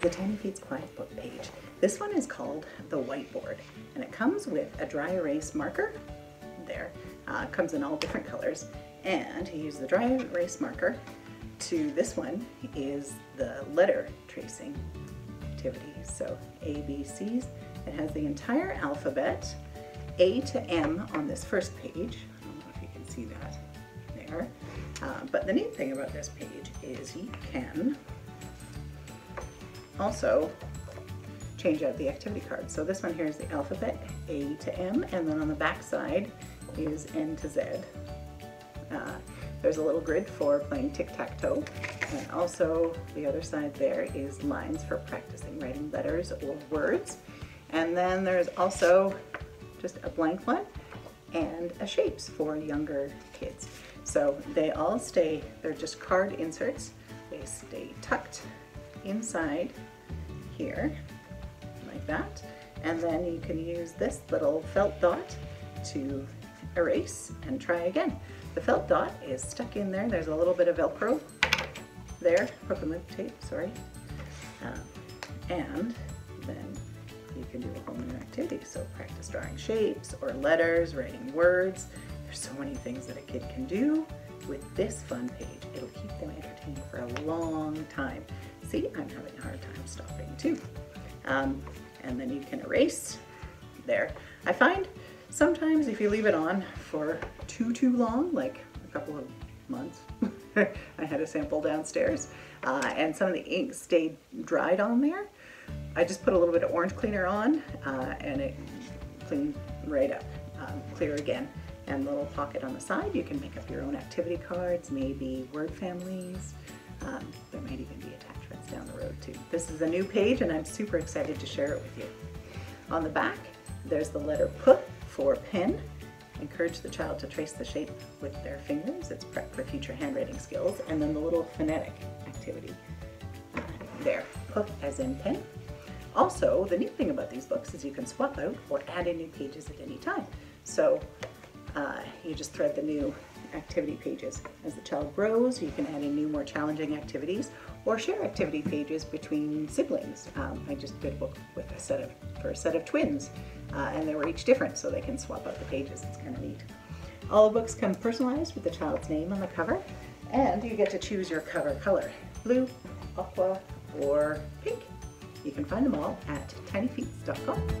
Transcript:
The Tiny Feats Quiet Book page. This one is called The Whiteboard, and it comes with a dry erase marker. There, uh, comes in all different colors, and you use the dry erase marker to this one is the letter tracing activity. So A, B, C's. It has the entire alphabet, A to M on this first page. I don't know if you can see that there. Uh, but the neat thing about this page is you can also change out the activity cards. So this one here is the alphabet, A to M, and then on the back side is N to Z. Uh, there's a little grid for playing tic-tac-toe, and also the other side there is lines for practicing writing letters or words. And then there's also just a blank one and a shapes for younger kids. So they all stay, they're just card inserts. They stay tucked inside here, like that. And then you can use this little felt dot to erase and try again. The felt dot is stuck in there. There's a little bit of Velcro there, hook and loop tape, sorry. Um, and then you can do a whole new activity. So practice drawing shapes or letters, writing words. There's so many things that a kid can do with this fun page. It'll keep them entertained for a long time. See, I'm having a hard time stopping too. Um, and then you can erase there. I find sometimes if you leave it on for too, too long, like a couple of months, I had a sample downstairs, uh, and some of the ink stayed dried on there, I just put a little bit of orange cleaner on uh, and it cleaned right up, um, clear again. And the little pocket on the side, you can make up your own activity cards, maybe word families. Um, there might even be attachments down the road too. This is a new page and I'm super excited to share it with you. On the back, there's the letter P for pen. Encourage the child to trace the shape with their fingers. It's prep for future handwriting skills. And then the little phonetic activity uh, there, P as in pen. Also, the neat thing about these books is you can swap out or add in new pages at any time. So uh, you just thread the new activity pages. As the child grows, you can add in new, more challenging activities or share activity pages between siblings. Um, I just did a book with a set of, for a set of twins, uh, and they were each different, so they can swap out the pages. It's kind of neat. All the books come personalized with the child's name on the cover, and you get to choose your cover color, blue, aqua, or pink. You can find them all at tinyfeats.com.